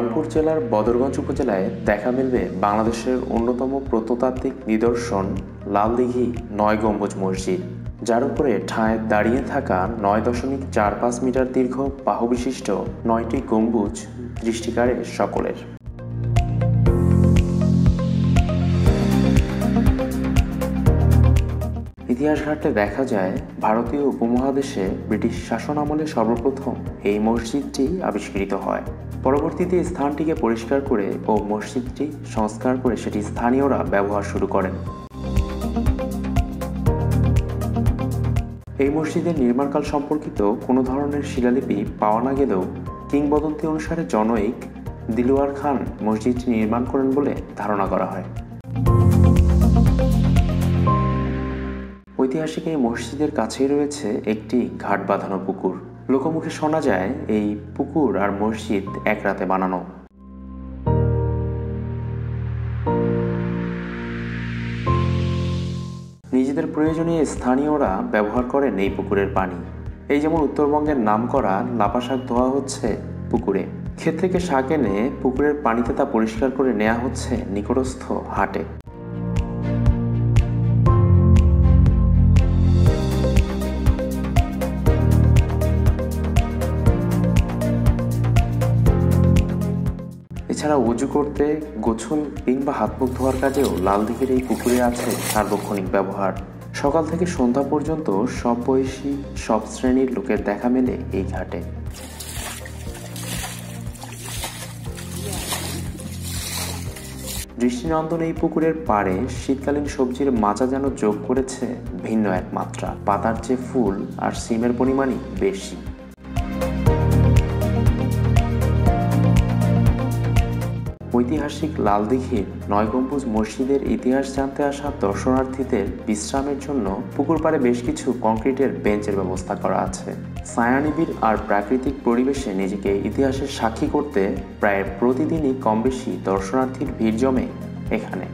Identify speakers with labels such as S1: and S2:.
S1: জামালপুর জেলার বদরগঞ্জ উপজেলায় দেখা মিলবে বাংলাদেশের অন্যতম প্রত্নতাত্ত্বিক নিদর্শন লালদিঘি নয় গম্বুজ মসজিদ, যার উপরে ঠায় দাঁড়িয়ে থাকা নয় দশমিক চার পাঁচ মিটার দীর্ঘ বাহুবিশিষ্ট নয়টি গম্বুজ দৃষ্টিকারে সকলের। ইতিহাস ঘাটলে দেখা যায়, ভারতীয় উপমহাদেশে ব্রিটিশ শাসন আমলে সর্বপ্রথম এই মসজিদটি আবিষ্কৃত হয়। পরবর্তীতে স্থানটিকে পরিষ্কার করে ও মসজিদটি সংস্কার করে সেটি স্থানীয়রা ব্যবহার শুরু করেন। এই মসজিদের নির্মাণকাল সম্পর্কিত কোনো ধরনের শিলালিপি পাওয়া না গেলেও কিংবদন্তি অনুসারে জনৈক দিলওয়ার খান মসজিদটি নির্মাণ করেন বলে ধারণা করা হয়। ঐতিহাসিক এই মসজিদের কাছেই রয়েছে একটি ঘাট বাঁধানো পুকুর। লোকমুখে শোনা যায়, এই পুকুর আর মসজিদ এক রাতে বানানো। নিজেদের প্রয়োজনে স্থানীয়রা ব্যবহার করেন এই পুকুরের পানি। এই যেমন উত্তরবঙ্গের নাম করা লাপা শাক ধোয়া হচ্ছে পুকুরে। ক্ষেত থেকে শাক এনে পুকুরের পানিতে তা পরিষ্কার করে নেওয়া হচ্ছে নিকটস্থ হাটে। এছাড়া উজু করতে গোছল কিংবা হাত মুখ ধোয়ার কাজেও লাল দিঘির এই পুকুরে আছে সার্বক্ষণিক ব্যবহার। সকাল থেকে সন্ধ্যা পর্যন্ত সব বয়সী, সব শ্রেণির লোকের দেখা মেলে এই ঘাটে। দৃষ্টিনন্দন এই পুকুরের পাড়ে শীতকালীন সবজির মাচা যেন যোগ করেছে ভিন্ন এক মাত্রা। পাতার চেয়ে ফুল আর সিমের পরিমাণই বেশি। ঐতিহাসিক লালদিঘির নয় গম্বুজ মসজিদের ইতিহাস জানতে আসা দর্শনার্থীদের বিশ্রামের জন্য পুকুর পাড়ে বেশ কিছু কংক্রিটের বেঞ্চের ব্যবস্থা করা আছে। ছায়ানিবিড় আর প্রাকৃতিক পরিবেশে নিজেকে ইতিহাসের সাক্ষী করতে প্রায় প্রতিদিনই কম বেশি দর্শনার্থীর ভিড় জমে এখানে।